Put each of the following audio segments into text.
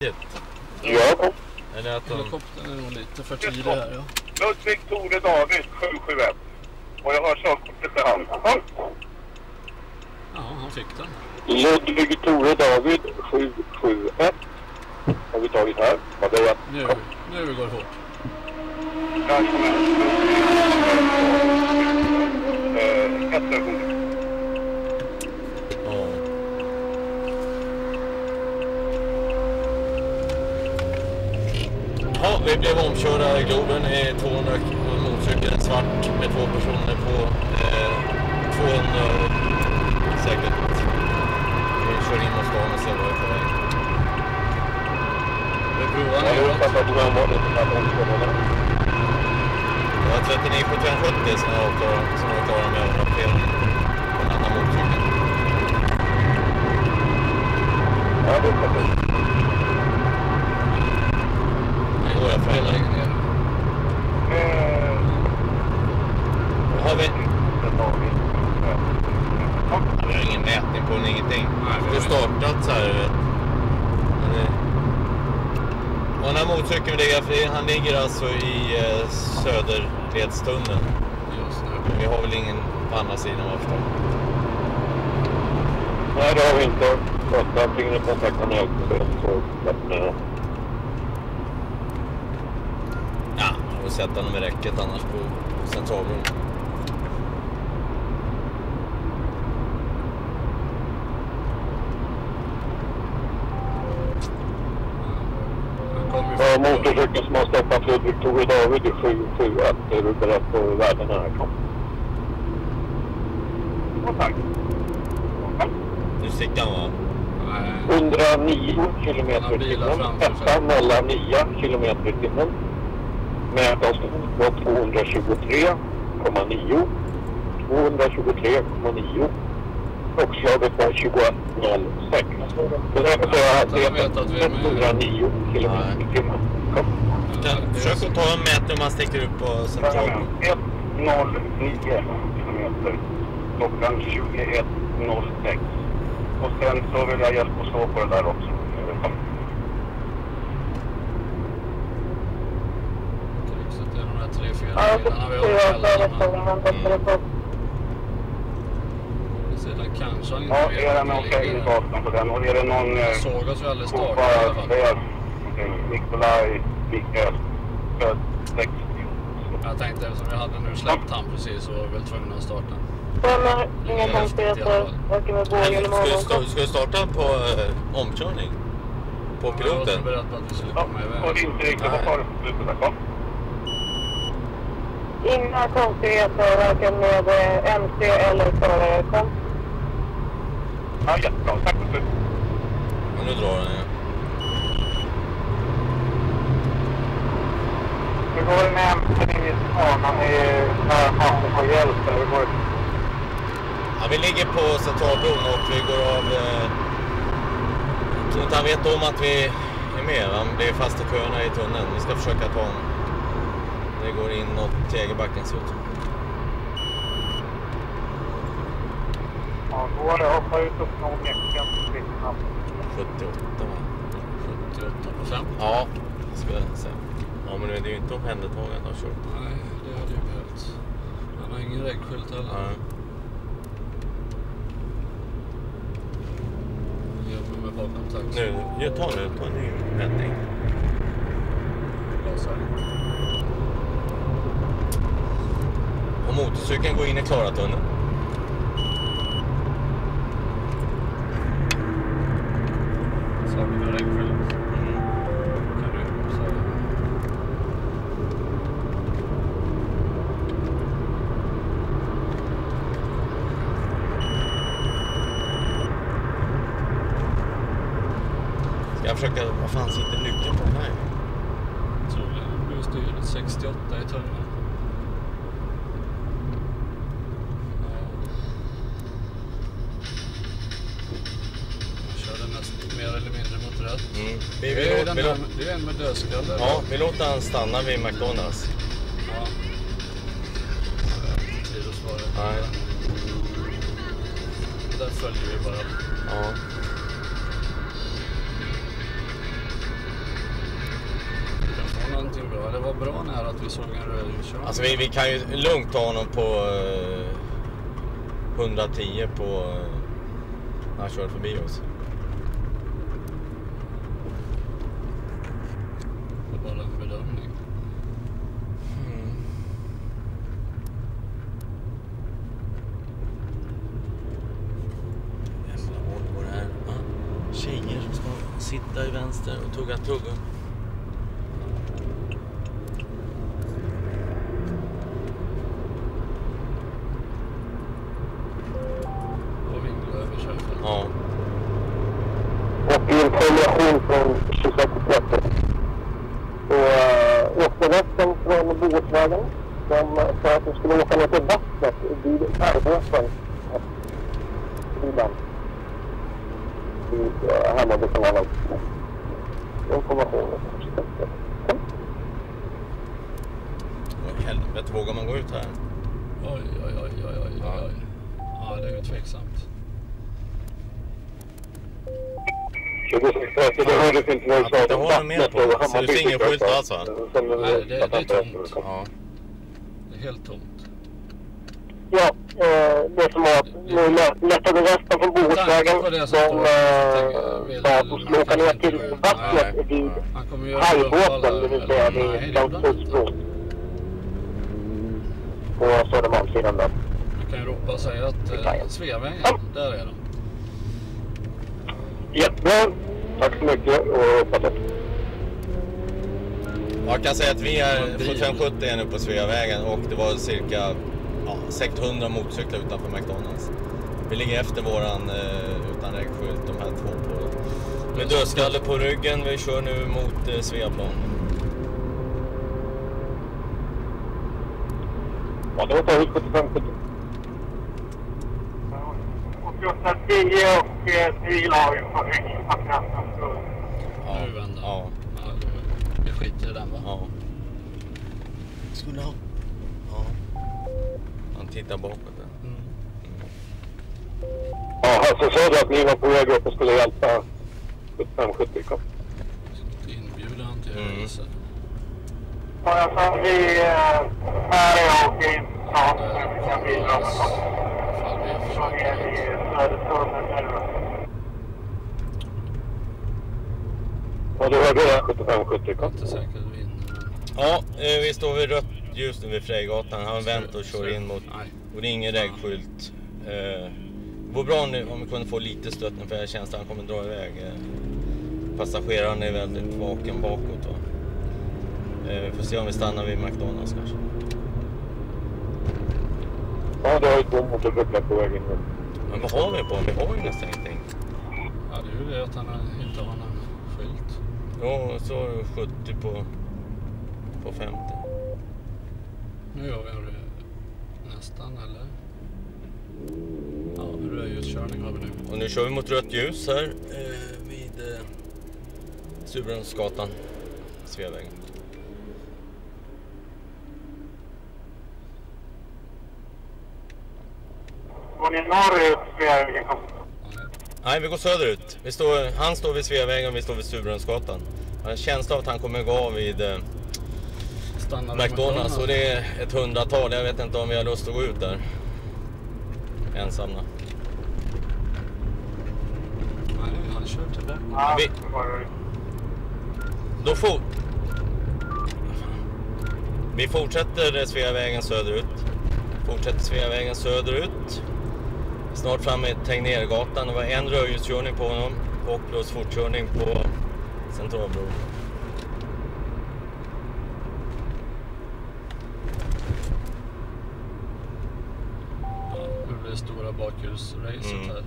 Ja, Eller att de... Helikoptern är nog lite för tidig här ja. Ludvig Tore David 771. Och jag har körkortet i hand. Ja, han fick den. Ludvig Tore David 771. Har vi tagit här. Har det? Nu, nu går det fort. Jajamän. Eh, ett ögonblick. Ja. Ja, vi blev omkörda i Globen i 200 motorcykel, en svart med två personer på eh, 200 säkert. Vi kör in mot stan och ser vad vi är på väg. Jag det var lite här omkörningarna. Det var 39 75 som jag var klar, som jag var klar med att fel på en annan motorcykel. Ja, det uppfattar jag. Nu går jag för hela. Lägger ner. Eh, Har vi? det tar vi. Ja. Vi har ingen mätning på den, ingenting. Nej, Det har startat så här, du vet. Det- Och den här motorcykeln vi ligger, han ligger alltså i eh, Söderledstunneln. Just nu. Vi har väl ingen på andra sidan vad jag förstår. Nej, det har vi inte. Först antingen i kontakt med så den. Ja, jag får sätta den med räcket annars på Centralbron. Han kommer ju Ja, fort. motorcykeln som har stoppat Ludvig Tore David i 771. Är du beredd på värdena härifrån? Ja, tack. Nu sticker han va? Nej. 109 kilometer Han i timmen. framför sig. Ettan mellan 9 kilometer i timmen. Mätavstånd var 223,9. 223,9. Klockslaget var 21.06. Det där betyder Jag vet att vi är hastigheten med. 109 kilometer i timmen. Försök att ta en mätning om man sticker upp på Centralbron. 109 kilometer. Klockan 21.06. Och sen så vill jag hjälpa och slå på det där också. Tre, fyra bilarna vi har tror att det är emellan. så. Man tänker på Sedan kanske han inte Ja, är ligger i där. gatan på den? Och är det någon... Han Eh, såg oss ju aldrig starta i alla fall. Nikolaj, Mikael, född 60. Jag tänkte eftersom vi hade nu släppt han precis så var vi väl tvungna att starta. Stämmer. Inga konstigheter. Åker med bågen imorgon. ska, ska du starta på eh, omkörning? På Jag var piloten? så beredd på att vi skulle Ja, komma och iväg. inte riktigt. Vad sa du på slutet där? Inga konstigheter varken med eh, MC eller förare. Kom. Ja, jättebra. Tack för slutet. Ja, nu drar den ja. Hur går det med MC i Svanan i närmaste på hjälp? Hur går det? Ja, vi ligger på Centralbron och vi går av... Eh, jag tror inte han vet om att vi är med. Han blir fast i köerna i tunneln. Vi ska försöka ta honom. Det går inåt Jägerbacken ser ut som. Ja, går det. Hoppa ut och nå micken. 78 va? 78 på 5. Ja, ska jag säga. Ja, men det är ju inte omhändertagande av körkort. Nej, det hade ju behövts. Han har ingen reggskylt heller. Ja. Jobbar med bakom taxi. Nu, jag tar nu, ta en ny. Glasar. Och motorcykeln går in i Klaratunneln. Saknar reggskylt. Mm. Kan du säga. Ska jag försöka... Vad fan sitter nyckeln på den här? Troligen blir styret 68 i tunneln. den vi låt... det är en med dödskalle. Ja, vi låter han stanna vid McDonalds. Ja. Tid att svara. Nej. Där följer vi bara. Ja. bra. Det var bra nära att vi såg en rödljuskörning. Alltså vi, vi, kan ju lugnt ta honom på eh, 110 på eh, när han körde förbi oss. Vänster och tugga tuggum. Och vingla över körfältet. Ja. Och information från 2630. Så uh, åkte resten från Bohusvägen. De eh, sa att de skulle åka ner till vattnet vid Arvåsen. Sidan. Vid uh, Hammarbykanalen. Information från 2630. Vad i helvete, vågar man gå ut här? Oj, oj, oj, oj, oj, oj, oj. Ja, det är ju tveksamt. 2630, det hördes inte vad du sa. Det har de med på. Så det finns ingen skylt alls, va? Nej, det- det är tomt. Ja. Det är helt tomt. Ja, eh, det som var att nu lättade resten från Bohusvägen. De eh, sa att de skulle åka ner till vattnet vid hajbåten, det vill säga vid. Dansbåtsbron. På Södermalmssidan där. Du kan ju ropa och säga att eh. Sveavägen, där är de. Jättebra. Tack så mycket och hoppas att Jag kan säga att vi är 7570 är nu på Sveavägen och det var cirka ja, 600 motorcyklar utanför McDonalds. Vi ligger efter våran eh, utan regnskylt, de här två på, med dödskalle på ryggen. Vi kör nu mot eh, Sveaplan. Ja, det var tagit 75 70. Och Gustav 10 och civila har ju fått Ja. Nu vänder Ja. Skiter i den va? ja. Skulle ha. Ja. Han tittar bakåt där. Mm. Ja, alltså sa du att ni var på väg upp och skulle hjälpa 75 70 kom. Inbjuder han till Mm. rörelse. Ja, jag sa vi är och in snart. Där kommer oss ifall vi försöker. Ja, du hörde det? 75 70 Jag är kom. inte säker att vi vinner. men- Ja, eh, vi står vid rött ljus nu vid Frejgatan. Han vänt och kör in mot... Nej. Och det är ingen regnskylt. Eh, det vore bra nu om vi kunde få lite stöttning för jag känns att han kommer dra iväg. Eh, passageraren är väldigt vaken bakåt. Va? Eh, vi får se om vi stannar vid McDonalds kanske. Ja, du har ju två motorcyklar på väg in. Men vad har vi på? Vi har ju nästan ingenting. Ja, det är ju det att han har. Ja, så har du 70 på, på 50. Nu gör vi en rö- nästan eller? Ja, rödljuskörning har vi nu. Och nu kör vi mot rött ljus här eh, vid eh, Surbrunnsgatan, Sveavägen. Går ni norrut Sveavägen? Nej. Vi går söderut. Vi står, han står vid Sveavägen och vi står vid Surbrunnsgatan. Jag har en känsla av att han kommer gå av vid eh, McDonalds och det är ett hundratal. Jag vet inte om vi har lust att gå ut där. Ensamma. Nej, han kör tillbaka. Ja, Vi- Då får... Vi fortsätter Sveavägen söderut. Fortsätter Sveavägen söderut. Snart framme vid Tegnérgatan. Det var en rödljuskörning på honom och plus fortkörning på Centralbron. Nu blir det stora bakhjulsracet Mm. här.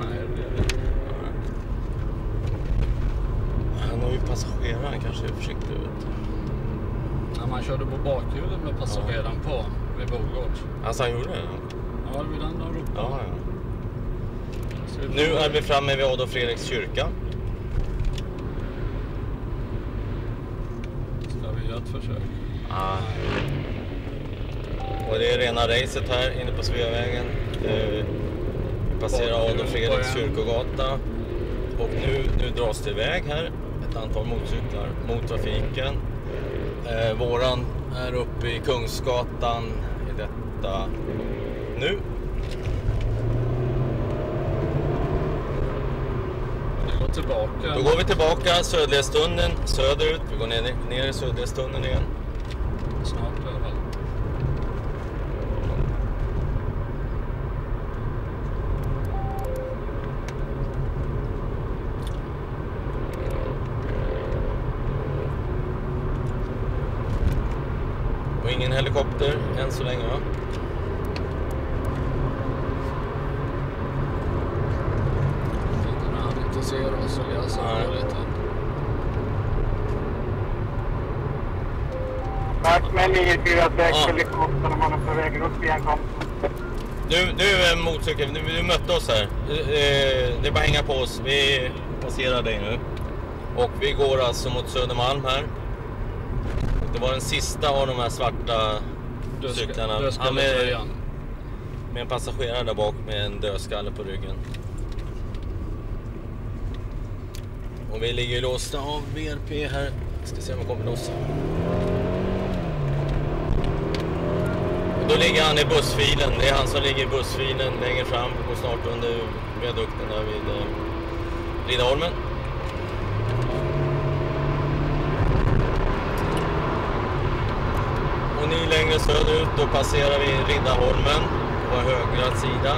Nej, det blir det inte. Han har ju passagerare, han kanske är försiktig. Vet du. När man körde på bakhjulen med passageraren på vid Bogård. Alltså han gjorde det? Ja, det vill han ha ropa. Ja, ja. Så vi får- Nu är vi framme vid Adolf Fredriks kyrka. Ska vi göra ett försök? Ah. Och det är rena racet här inne på Sveavägen. Eh, passerar Adolf Fredriks kyrkogata. Och nu, nu dras det iväg här. Ett antal motorcyklar mot trafiken. Eh, våran är uppe i Kungsgatan i detta nu. Vi går tillbaka. Då går vi tillbaka Södliga stunden söderut. Vi går ner, ner i Södliga stunden igen. snart i alla fall. Och ingen helikopter än så länge va? Inte när han inte ser oss och läser Nej. lite. Tack med 946 Ja. helikoptern om man är på väg upp igen. Kom. Du, du är motorcykel, du, du mötte oss här. Eh, Det är bara att hänga på oss. Vi passerar dig nu. Och vi går alltså mot Södermalm här. Det var den sista av de här svarta cyklarna. Ja, med, med en passagerare där bak med en dödskalle på ryggen. Och vi ligger låsta av VRP här. Ska se om vi kommer loss. Då ligger han i bussfilen. Det är han som ligger i bussfilen längre fram. och går snart under viadukten där vid eh, Riddarholmen. Och ni längre söderut, då passerar vi Riddarholmen på högra sida.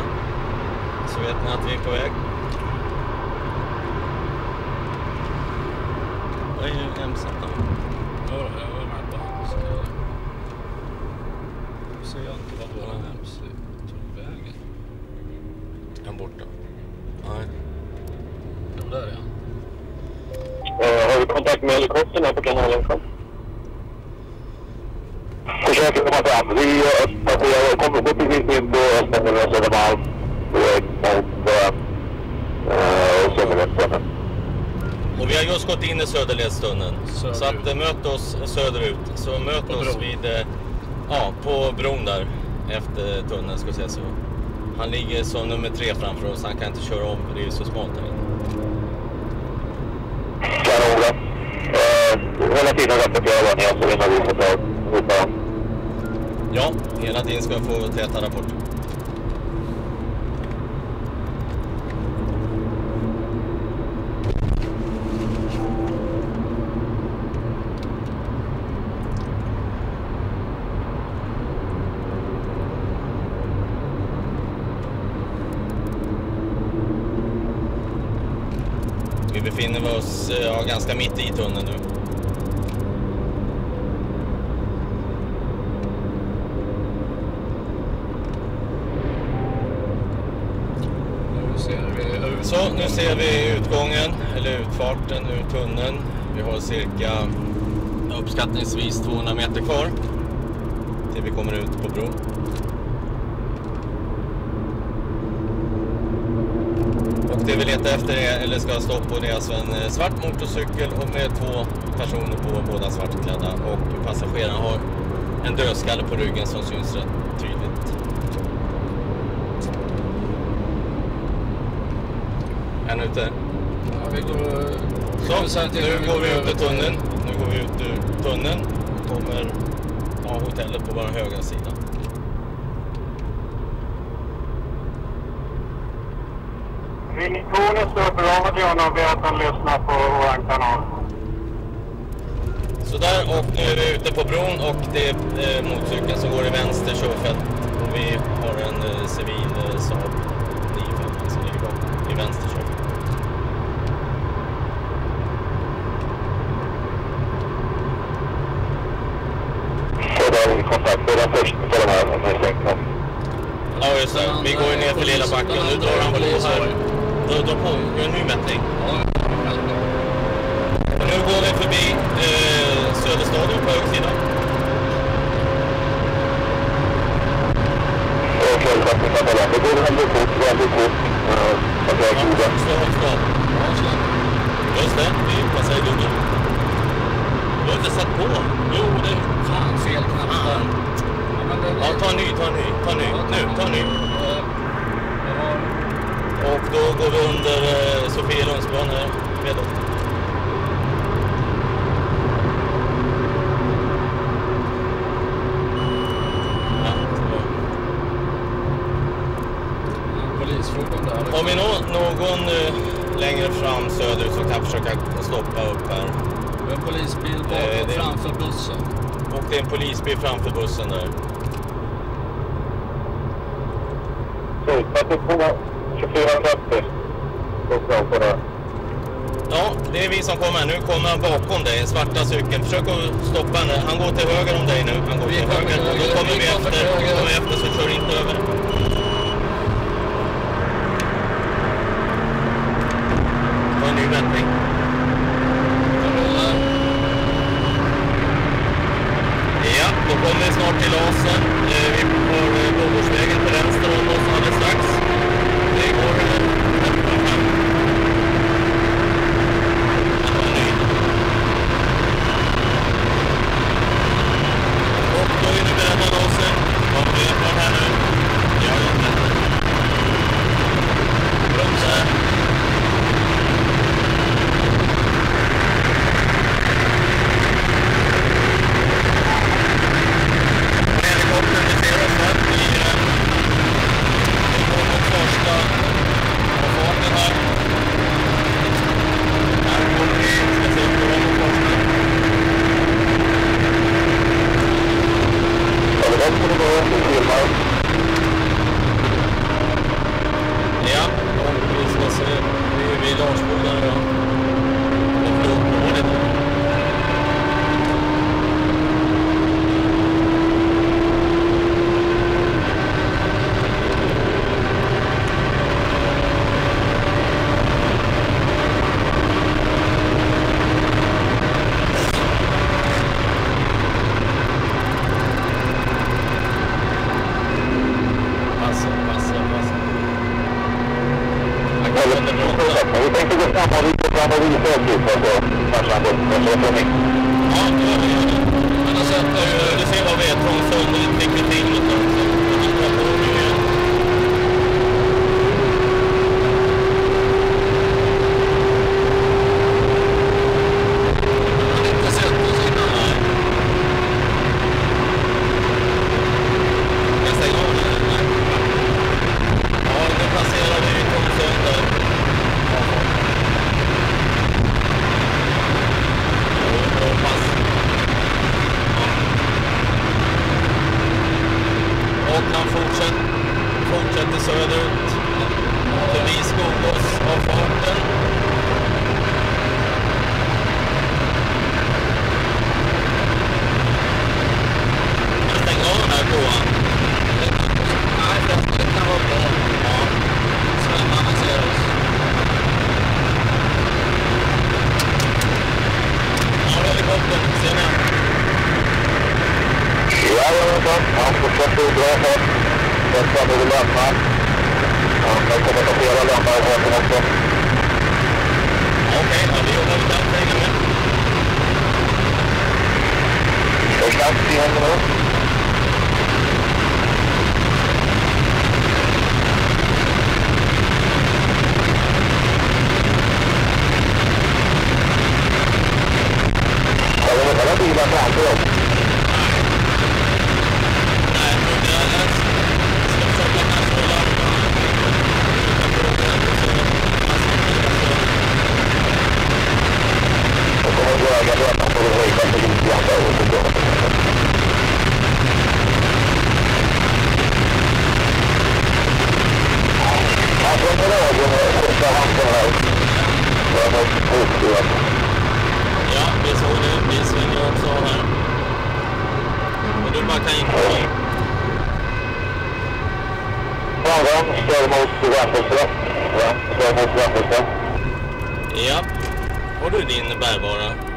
Så vet ni att vi är på väg. Det är ju MZ vad våran MC tog vägen. Den borta. Nej. Jo, där är han. Eh, har vi kontakt med helikoptern här på kanalen? Försöker komma fram. Vi eh, passerar, kommer gå precis in på och Södermalm. Väg mot eh, Södervästen. Och vi har just gått in i Söderledstunneln. Söderut. Så att eh, möt oss söderut. Så möt På oss vid, eh, ja, på bron där. Efter tunneln ska säga så. Han ligger som nummer tre framför oss. Han kan inte köra om för det är så smalt här inne. Kanon. Eh, hela tiden rapportera vad ni är så innan vi får ta. Ja, hela tiden ska jag få täta rapporter. Vi befinner oss eh, ja, ganska mitt i tunneln nu. Nu ser vi. Så, nu ser vi utgången, eller utfarten ur tunneln. Vi har cirka uppskattningsvis 200 meter kvar till vi kommer ut på bron. Och det vi letar efter är, eller ska ha stopp på, det är alltså en eh, svart motorcykel och med två personer på, båda svartklädda. Och passageraren har en dödskalle på ryggen som syns rätt tydligt. En ute. Ja, vi går... vi Så, nu går vi ut ur tunneln. Nu går vi ut ur tunneln och kommer ha hotellet på vår högra sida. Ringtonen står och ber att han lyssnar på vår kanal. Sådär, och nu är vi ute på bron och det är eh, motorcykeln som går i vänster körfält. Och vi har en eh, civil eh, Saab 950 som ligger bakom i vänster körfält. Så då har vi kontakt med den första på de här misstänkta. Ja just det, vi går ju ner för lilla backen. Nu drar han på här. Dra, dra på, gör en ny mätning. Ja, nu går vi förbi eh, Söderstadion på höger sida. Det går väldigt fort, väldigt fort. Eh, Att jag är goda. Just det, vi passar i Google. Du har inte satt på. Jo, det... Fan, fel knapp Ja, ta en ny, ta en ny, ta en ny. Nu, ta en ny. Eh, Jag har under eh, Sofielundsbron här. Redo. Ja, så. Polisfordon där. Har vi nå- någon eh, längre fram söderut som kan försöka stoppa upp här? Vi har en polisbil bakom Eh, det- framför bussen. Och det är en polisbil framför bussen där. Slutpartiet 2430. Uppdrag på det. Ja, det är vi som kommer. Nu kommer han bakom dig, svarta cykeln. Försök att stoppa henne. Han går till höger om dig nu. Han går Vi till kommer höger. då kommer Vi vi efter. till. Kommer vi efter så kör inte över. Ta en ny vändning. Ja, då kommer vi snart till Lasen.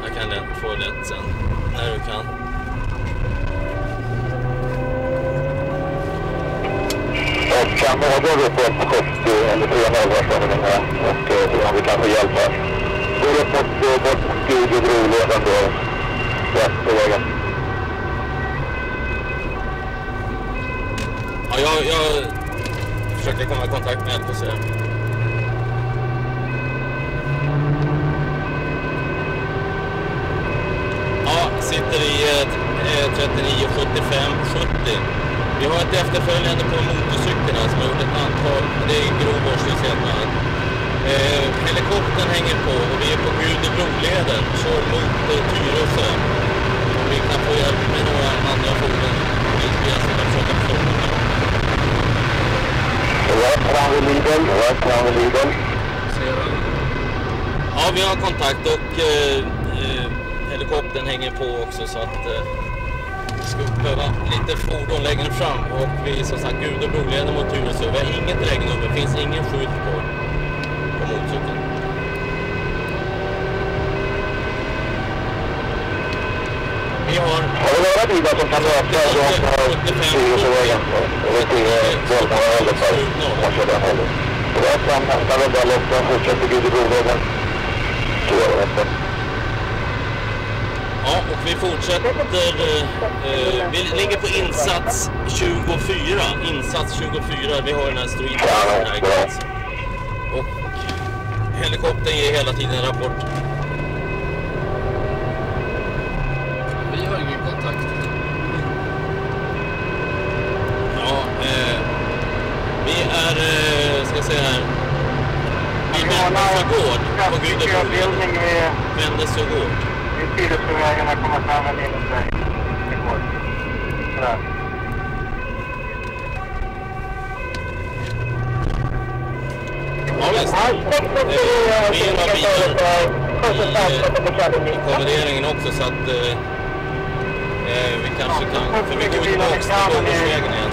Jag kan lätt få lätt sen. När du kan. Kan någon upp på 70 eller 300 varvställningen här och eh, se om vi kan få hjälp här. Går upp mot, eh, mot Gudroleden då. Rätt på vägen. Ja, jag, jag försöker komma i kontakt med LKC. Sitter i eh, 3975 70. Vi har ett efterföljande på motorcykeln här som har gjort ett antal, det är grov vårdslöshet bland annat. Eh, helikoptern hänger på och vi är på Gudebroleden, kör mot eh, Tyresö. Vi kan få hjälp med några andra fordon, vi ska försöka stoppa dem. Vid Lidl, rätt fram vid Lidl. Ser du? Ja, vi har kontakt och eh, eh, helikoptern hänger på också så att eh, vi skulle behöva lite fordon längre fram och vi som sagt Gudebro-leden mot Tyresö. Vi har inget regnummer, finns ingen skylt på, på motorcykeln. Vi har Har du några bilar som kan möta Tyresövägen? Bollmora eller för man kör den heller. Rätt fram nästa runda loppen, fortsätter Gudebrovägen. Tyresö. Och vi fortsätter. Eh, eh, vi ligger på insats 24. Insats 24. Vi har den här street här gränsen. Och helikoptern ger hela tiden rapport. Vi har ingen kontakt. Ja, eh, vi är, eh, ska jag säga här, vid Vännäsö gård på Gudebro. Vännäsö gård. I har kommit fram en innerväg. Igår. Sådär. Ja, visst. Eh, vi har bilar i, i kommenderingen också så att eh, eh, vi kanske kan, för vi går tillbaks till Gullmarsvägen igen.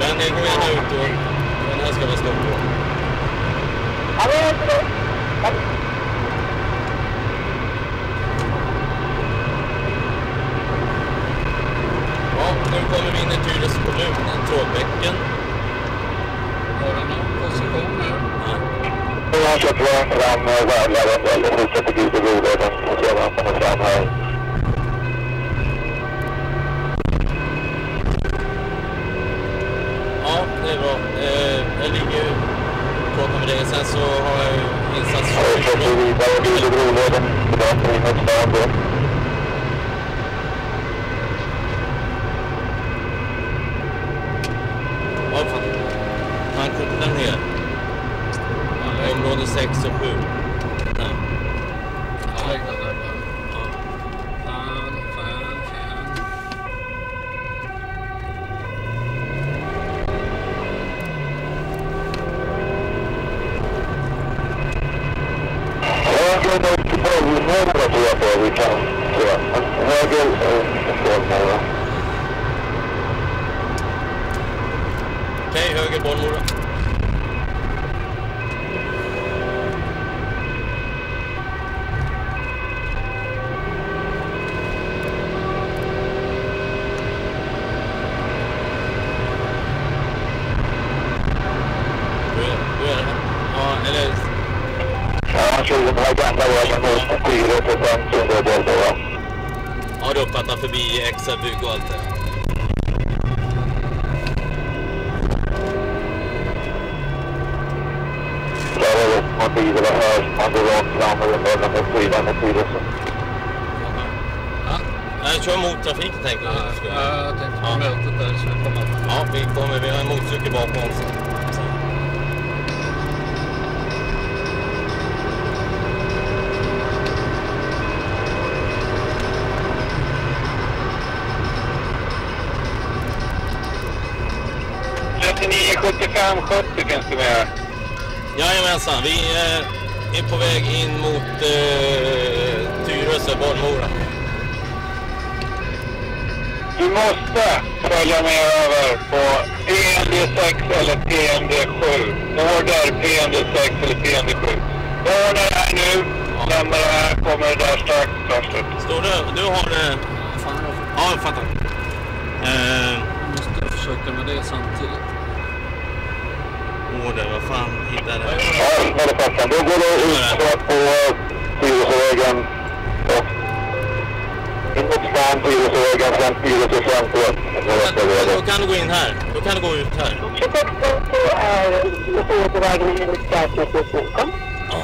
Men det går gärna ut och den här ska vi stå på. Ja, nu kommer vi in i Tyresö kommun, Trådbäcken. Har du någon position nu? Ja. Nu har kört vägen fram Värmland eller fortsätter Gudebrovägen och sedan kommer fram här. Ja, det är bra. Eh, jag ligger ju på kommenderingen. Sen så har jag ju insats Fortsätter vidare Gudebrovägen. Tillbaka in mot stan då. Ja, fan. Han kokar ner. Område 6 och 7. Ja. Ja, lägg den där bara. Ja. Fan, fan, fan. Höger mot Bollmora tror jag på vi kan se. Höger eh, Bollmora. Okej, höger Bollmora. Du är, du är, ja, eller Ja, han kör den här gamla vägen mot Tyresö och sen under Bollmora. Ja, du uppfattar förbi Exa bygg och allt det. Där är det man bilar här. Man går rakt fram och rundar mot Tyresö mot Tyresö. Ja, Jag kör mot trafiken tänkte ja, jag. ja, jag tänkte på Ja. mötet där så vi kommer. Ja, vi kommer. Vi har en motorcykel bakom oss. finns det med. Jajamensan, vi är på väg in mot eh, Tyresö, Bollmora. Du måste följa med över på PND6 eller PND7. Order PND6 eller PND7. Order här nu. Lämna det här. Kommer det där strax. Först. Står du, du har... Eh, Fan, jag ja, jag fattar. Eh, måste försöka med det samtidigt. order, vad fan hittar jag det? Ja, motherfucker. Då går du ut på Tyresövägen in mot stan, Tyresövägen, sen Tyresö centrum. Då kan du gå in här. Då kan du gå ut här. 26 är Motorvägen mot Gärdsnässkolan. Ja.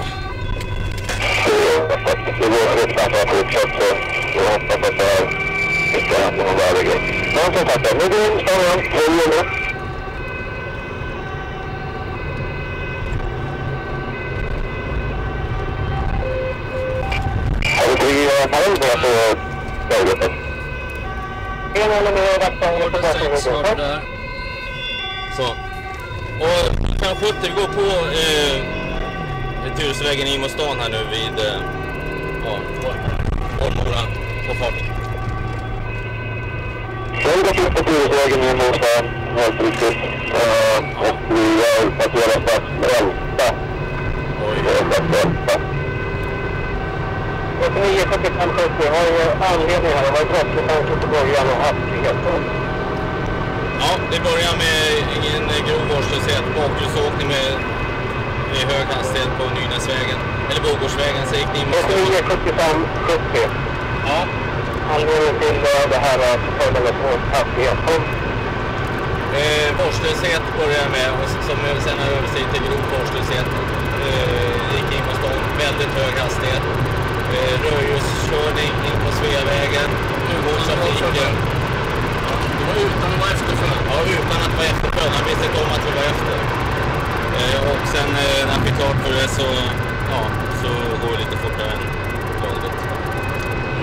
Det går fritt framför fortsatt så Jag hoppas att det inte händer någon värre grej. Men som sagt, nu går vi in i stan igen. Följ nu. Har vi tre parallell med på väggruppen? Sex har du där. Så. Och 570, vi går på eh, Tyresvägen in mot stan här nu vid eh, ja, på fart. Jag har gått upp på Tyresvägen in mot stan, helt riktigt. Eh, Och vi har passerat strax Älta. Oj. Det är strax Älta. 8975 70 har ju anledning här. Det var brottsmisstanke på början och hastighet. Ja, det börjar med ingen grov vårdslöshet. Bakhjulsåkning med i hög hastighet på Nynäsvägen. Eller Bogårdsvägen, så gick ni in mot stan. 8975 70. Ja, Anledningen till eh, det här är följande på hastighet. eh, vårdslöshet börjar jag med och som sen har översteg till grov vårdslöshet. Eh, gick in mot stan, väldigt hög hastighet. Eh, rödljuskörning in på Sveavägen. Trafiken. Det var utan att vara efterföljd. Ja, utan att vara efterföljd. Han visste inte om att vi var efter. Eh, och sen eh, när han fick klart för det så, ja, så går det lite fortare än vanligt.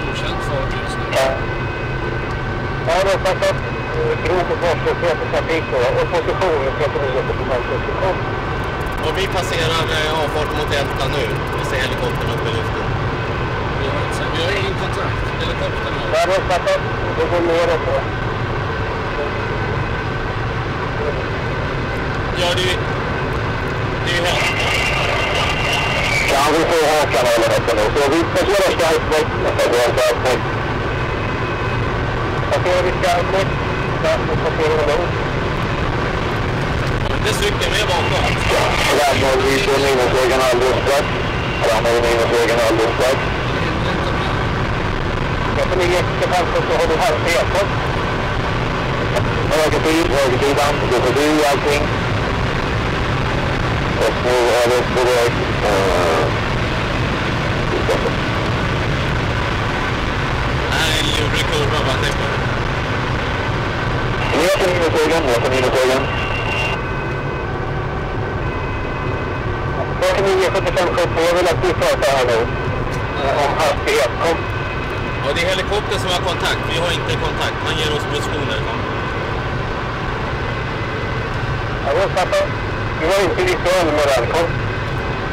Okänd fart just nu. Ja. Ja, det att eh, grov vårdslöshet i trafik då. Och position 3975 70. Och vi passerar avfarten mot Älta nu. Vi ser helikoptern uppe i luften. Vi har, har ingen kontakt. Helikoptern har. Ja, det är sagt att det går då. Ja, det är. Det är helt... Kan vi få hakan eller något nu? Så vi Skarpnäck. Passerar Skarpnäck. Passerar vi Skarpnäck. Ja, då passerar vi långt. Det är cykeln med bakom. Ramar vi på Nynäsvägen alldeles strax. Ramar vi Nynäsvägen alldeles strax. Efter 925 så har du hastighet. Högertid, högersidan. Gå förbi allting. Och nu är vi på väg... eh, Nej, lurig kurva bara. Tänk på det. Ner till Nynäsvägen, ner till Nynäsvägen. 4975 70. Jag vill att du pratar här nu. Om hastighet. Kom. Ja, det är helikoptern som har kontakt. Vi har inte kontakt. Han ger oss positioner. Vill fatta. Du var inte visuell med den. Kom.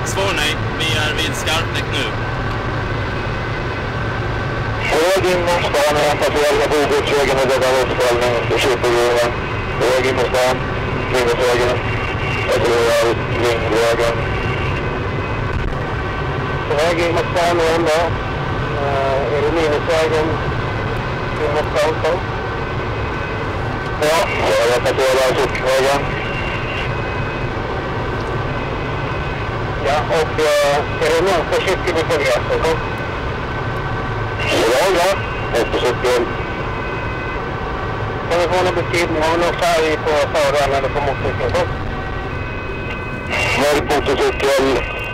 Svar nej. Vi är vid Skarpnäck nu. Väg in mot stan, jag passerar med Bogårdsvägen och dödar uppställning på Kyrkogården. Väg in mot stan, Nynäsvägen. Jag tror jag är Ringvägen. På väg in mot stan igen då. Uh, är det mot stan. Kom. Ja, jag passerar Sockvägen. Ja, och uh, är det vi följer efter? Kom. Ja, ja. Motorcykel. Kan vi få en beskrivning av någon färg på föraren eller på motorcykeln? Mörk motorcykel.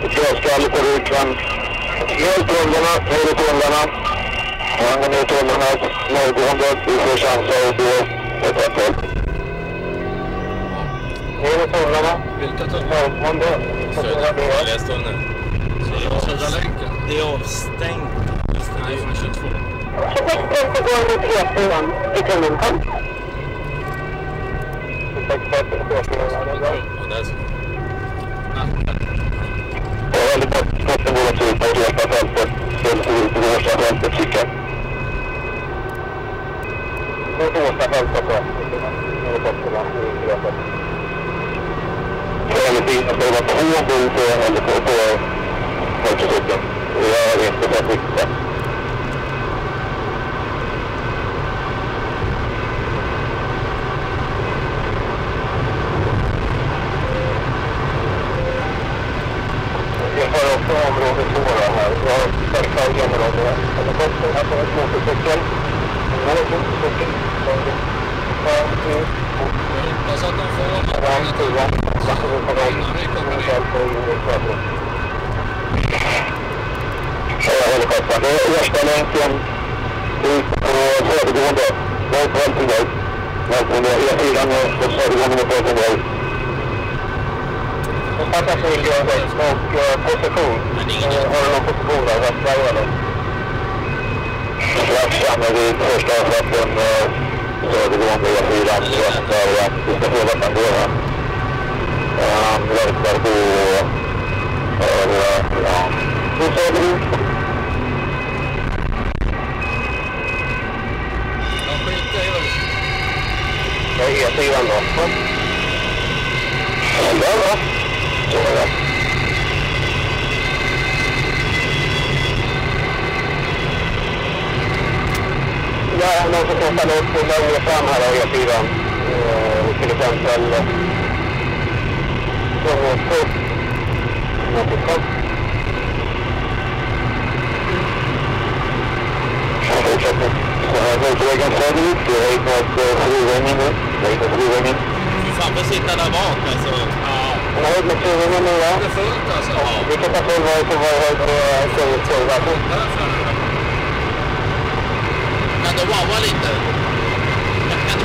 Dödskalle på ryggen. Hjälp hundarna, håll hundarna. Vagnen ut hundarna, norrgående. Vi får chanser att gå åt rätt håll. Neråt hundarna. Vilka tunnlar? Norrgående. Södra länken. Södra? Det är avstängt. Det är från 22. 26.30 går mot E4 i Tunneln. 26.30 går mot E4 gott. Skotten går att ut på Resta fältet. Helt ut på Årsta fältet, kika. Mot Årstafältet då. Helikopterna i Grötet. Det är väldigt fint. Det var två bord på, eller på, på motorcykeln. Jag har inte sett riktigt det. Vi har också område 2 då här. Vi har Bergslagen då. Det är helikopter här på en motorcykel. En motorcykel. Fem, sju, Jag hoppas att de får fem, fyra. Varsågod på väg. innan vi kommer ner. Eventuellt på in i Skövde. Ja, helikoptern. Det är Årsta länken. trafik på södergående. Mot Helsingborg. Helsingborg E4 och södergående mot Helsingborg. Och tackar så mycket och eh, position. Eh, Har du någon position där? Västberg eller? Strax framme vid första avfarten eh, södergående E4 Västberga. Vi ska se vart han går här. Eh, Han verkar gå över, ja, gå söderut. Ja, skit i det. Det är E4 då. Ja, bra. Så är det. Ja, någon som kan ställa upp längre fram här av E4. Eh, till exempel Sångåskupp. Något här motorvägen söderut. Vi har hittat Frivängen nu. Vi har hittat Frivängen. Fy fan, får sitta där bak alltså. Ja, Nöjd med Frivängen nu va? det är fullt alltså. Ja. Vilken person var det som var höjd på är det. Kan du wowa lite?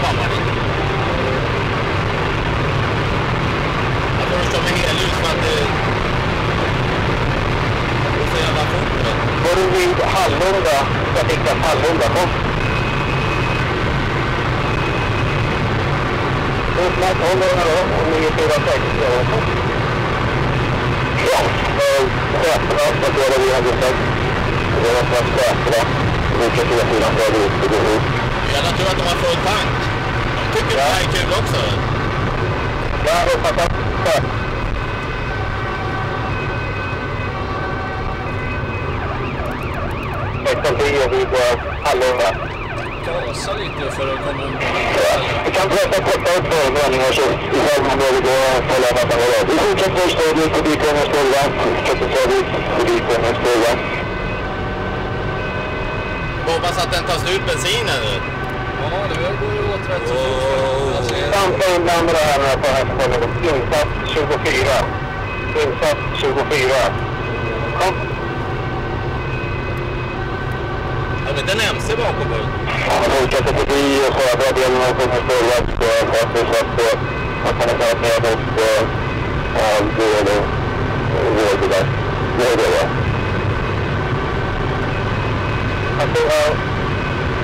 Kan Jag tror lite? Jag får stå med helljus för att det... Det går så jävla fort. Var du vid Hallunda? Jag tänkte att Hallunda? Kom. Utmärkt. Håll ögonen då. Och 946. Ja, eh, Sätra passerar vi hade sagt. Det var från Sätra. Fortsätter E4 söderut. Det går ut. Jävla tur att de har full tank. De tycker det här är kul också. Ja, eh, Hallunda. Gasa lite för att komma Vi kan träffa korta uppvärmningar så ifall man behöver gå och följa vad man gör. Vi fortsätter söderut förbi Kungens Kurva. Fortsätter söderut Kungens Kurva. Hoppas att den tar slut bensinen nu. Ja, det går ju åt rätt så fort. Jag ser- Stampa in andra här nu på hästbanan. Insats 24. Insats 24. Kom. Har vi inte en MC bakom oss? Han fortsätter förbi södra delen av Kungens Kurva. Så att vi så att eh, man kommer snart ner mot eh, Alby eller Vårby där. Vårby va? Jag tror att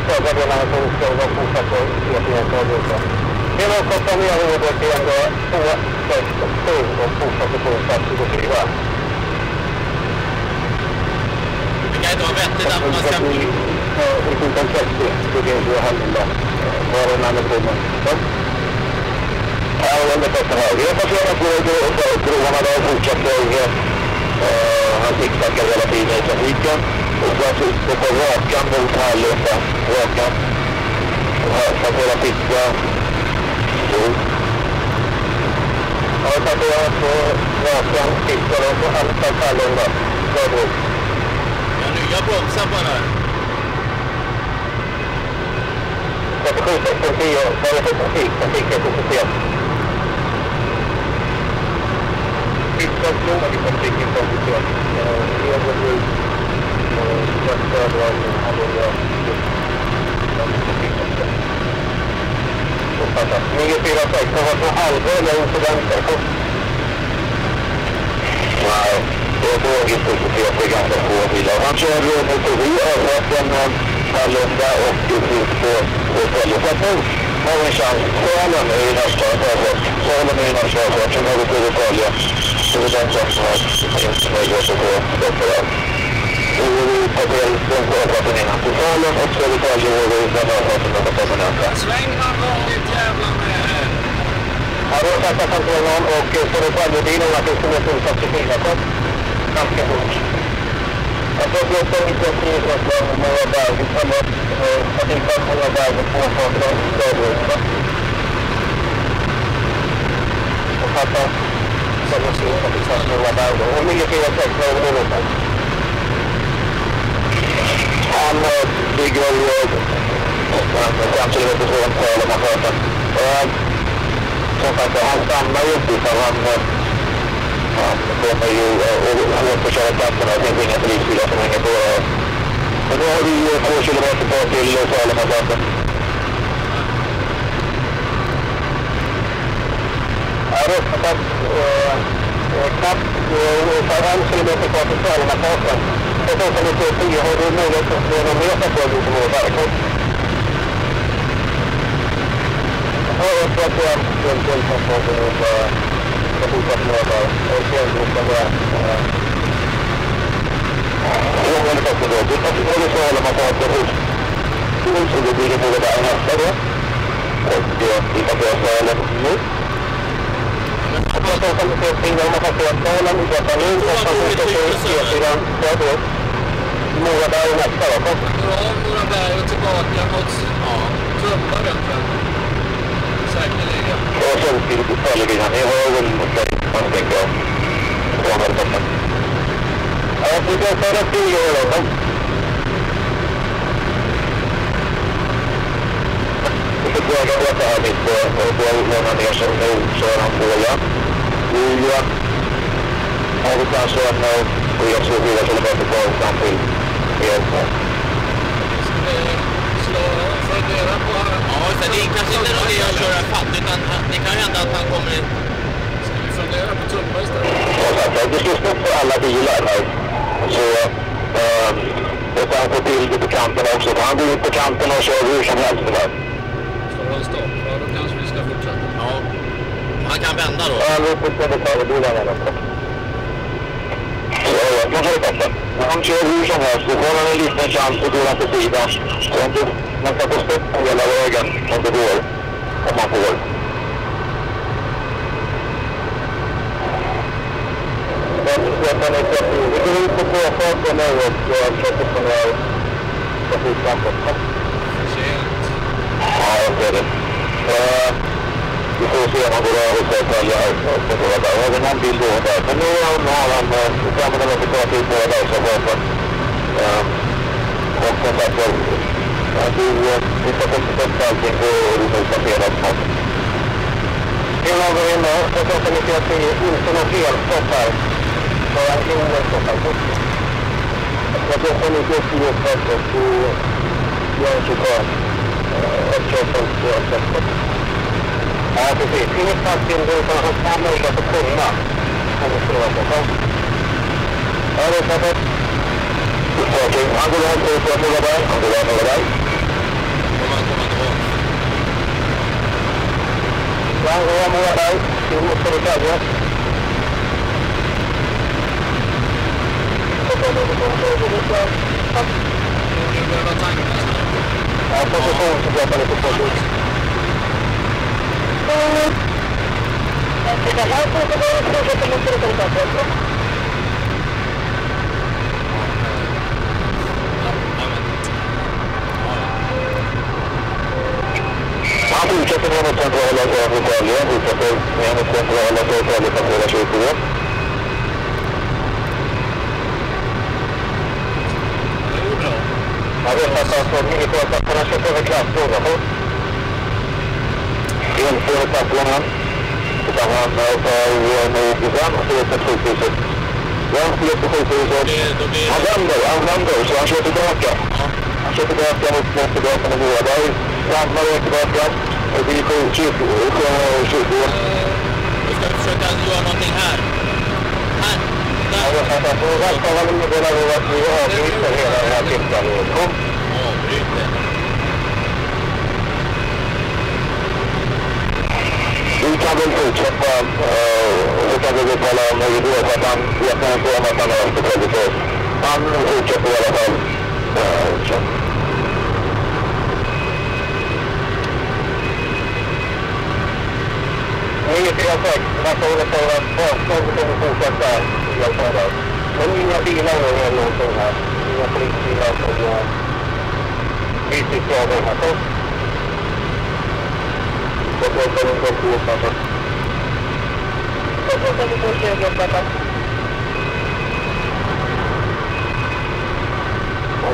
södra delen av Kungens Kurva fortsätter E4 söderut. Det var att korta ner ordet till ändå 2, 6 och 7 och fortsätter på insats 24. Det kan inte vara vettigt att man ska... Vi finns en 30, det finns ju Hallunda. Var är den andra bommen? Ja, under första här. Vi har passerat broarna där och fortsätter. Uh, han zigzaggar hela tiden i trafiken jag sitter på rakan mot här. Härlunda. Rakan. Passerar Fittja. Jag passerar på rakan Fittja och på Halmstad Härlunda. Söderort. Jag nya bromsar bara. 37 16 10. Vad är det för trafik? Trafikrekommendation. Fittja slår i trafiken som du ser. Jag går ut. 946, det på halvväg när incidenten kom. Nej, det är logiskt positivt för ganska få. Han kör nu förbi överraskningen med Hallunda och precis på, på stället. Så att nu har vi en chans. Sälen är ju nästa sjöfart. Sälen är ju nästa sjöfart. Sen har vi Södertälje. Det är den som har möjlighet att gå upp där. Och vi passerar den avfarten innan. Och Södertälje och vi den permanenta. Sväng han vanligt jävla med. Ja, då har jag honom och Södertäljebilarna finns med fullsatt 24 kom. Ganska fort. Jag tror att jag inte har i något om några berg. Vi tar upp berg med två farter söderut. Och fattar. Sen måste vi trafikplats några berg. Och 946, vad är då? Han eh, bygger eh, fem kilometer från Sälen och sjöfarten. Som sagt, han stannar ju inte utan han, eh, kommer ju eh, och måste köra platserna. Det finns inga polisbilar som hänger på. eh, Men nu har vi eh, två kilometer kvar till eh. Ja, det är knappt, eh, eh, knappt eh, ungefär en kilometer kvar till Salemanslandet. Och sen som vi ser 10 har du möjlighet att få någon meter på dig som går därifrån. Ja, jag tror att det är en stund till som får gå och ska fortsätta med det. Och sen så ska vi... eh, Ja, men det är faktiskt bra. Du kan få det Salemanslandet hos så det blir det både där och nästa då. Och eh, vi kan börja Salem nu. Och sen som vi ser 10 har man passerat Salen, Göta nu och sen så ska vi se E4 söderut. Moraberg nästa då. Dra av några berg och tillbaka mot ja, Trumba egentligen. Säkerligen. Och sen till Sälvin. Ni har väl släkt, man tänker jag. På andra sättet. Ja, vi kan föra 10 år då. Vi fick väga åt det här mitt på och då lämnar ner sig nu så är han på igen. Vi eh, har vi kanske en eh, 3-4 kilometer kvar fram till Edsmål. Ska vi fundera på... Ja, så det är kanske inte någon idé att köra fatt, utan det kan hända att han kommer... Ska vi fundera på Trumba istället? Och det ska stopp för alla bilar här. Så eh, och han får till det på kanterna också. För han går ut på kanterna och kör hur som helst. det där. Slår han stopp? Ja, då kanske vi ska fortsätta. Ja. Han kan vända då. Ja, han går upp på. Ja, jag kan köra han kör hur som helst. Då får han en liten chans att gå på sidan. Så man kan få stopp på hela vägen om det går. Om man får. Vi går ut på påfarten nu och försöker få ner. Sent. Ja, jag ser det. Vi får se om han går över och följer där. Jag har någon bild över där. Men nu har han 500 meter kvar till på Bergslagsgatan. Och som sagt var, vi ska koncentrera allting på Europas felad pass. Stena går in där, 88-91-10, inte något felstopp här. Bara ingen stoppar. Jag tror att 91-10 är stopp och Jönköping kvar. 1 25 2 16. Ja, precis. Inget fasthinder utan han har möjlighet att kunna. Om det skulle vara så. Ja, det är perfekt. Okej, han går av på Moraberg. Han går av Moraberg. Kommer han komma tillbaka. Ja, han går av Moraberg. In mot Södertälje. Nu behöver tanka snabbt. Ja, position så pratar lite på Avem pasat 1000 cu o aparatură de clasă, 2, Elspel och Kattblomman. Tillsammans med Nyhetsgruppen, Stetet sjukhuset. Jan upp på sjukhuset. Han vänder, han vänder, så han kör tillbaka. Han kör tillbaka mot Västergatan och Vårberg. Brandman är tillbaka. Det är 720. Vi ska försöka göra någonting här. Här. Där. Västergatan meddelar att vi avbryter hela den här tillställningen. Avbryter? Vi kan väl fortsätta. eh, Så kan vi väl tala om hur det går. För att han vet inte om att han har efterföljt oss. Han fortsätter i alla fall. Eh, så. Nio fyra sex, nästa står på att avstånd kommer fortsätta. hjälpa tar det. Men inga bilar eller någonting här. Inga polisbilar som är fysiskt jagar här. Så. Så får vi gå på kanske. Så pratar vi på 20 upprättat. Och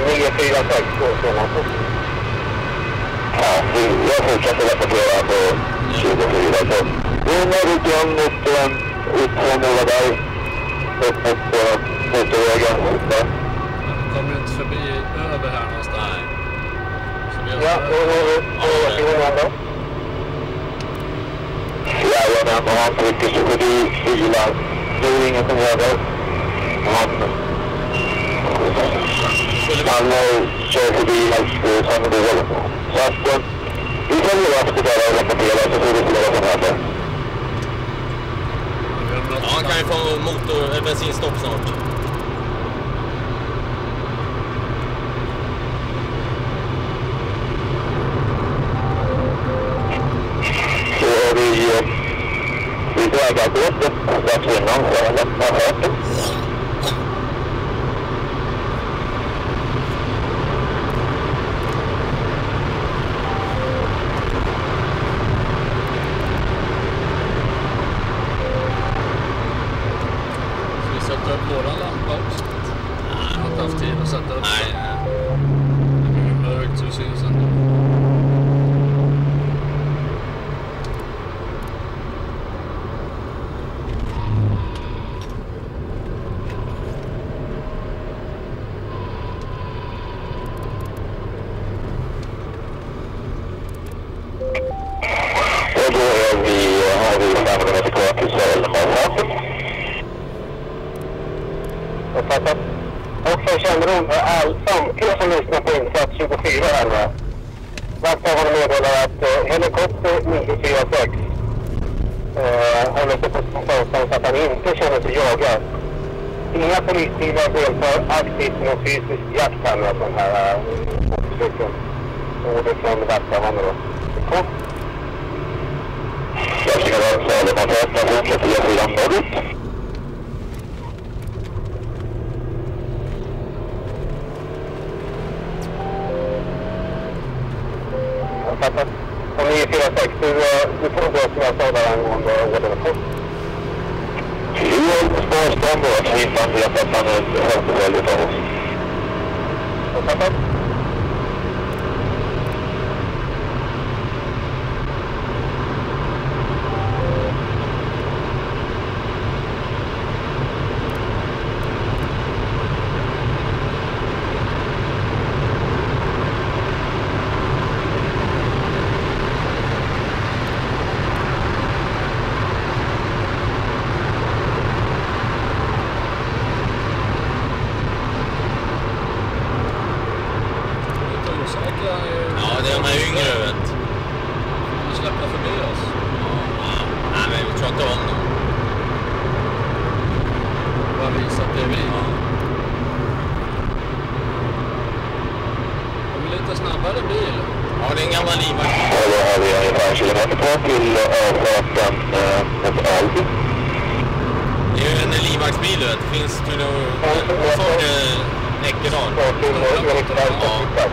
946 går senast. Ja, jag fortsätter rapportera på 24. Så igen mot eh, ut från Moraberg. Upp mot eh, motorvägen. Kommer inte förbi över här någonstans. Ja, vi två då. Jajamän, och han trycker sig förbi bilar. Det är inget som gör det. Han, han kör förbi helst eh, som. Så att vi kan ju efter bara och rapportera så får vi se vad som händer. Ja, han kan ju få motor, bensinstopp snart. Vid vägarbete strax innan för att lämna farten. Ska vi sätta upp våran lampa också? Jag har inte haft tid att sätta upp Nej. den. Det är mörkt så det syns inte. Och då är vi, har vi fem minuter kvar till Sölvesborgsfarten. Uppfattat. Och för kännedom för all, samtliga som lyssnar på insats 24 här nu. Vakthavande meddelar att eh, helikopter 946 eh, håller sig på sånt avstånd så att han inte känner sig jagad. Inga polisbilar deltar aktivt i någon fysisk jakt här nu på den här eh, motorcykeln. Order från vakthavande då. Kort. Jag ska vara Sölvesborgsfarten fortsätter E4 norrut. Uppfattat. Och 946, du, eh, du får gå som jag sa där angående ordern. Kort. Jo, sparstånd då, så inte han vet att han är hälsoföljd av oss. Uppfattat. Lite osäkra. eh, Ja, det är de här yngre vet. De släpper förbi oss. Ja. Nej, men vi tror inte om dem. Bara visa att det är vi. De är lite snabbare bil. Ja, det är en gammal livvakt. Och då har vi ungefär en kilometer kvar till avfarten eh, mot Alby. Det är ju en livvaktsbil du vet. Det finns tydligen... Jag såg eh, Näckedal. Och till eh, Erik Bergström. Ja.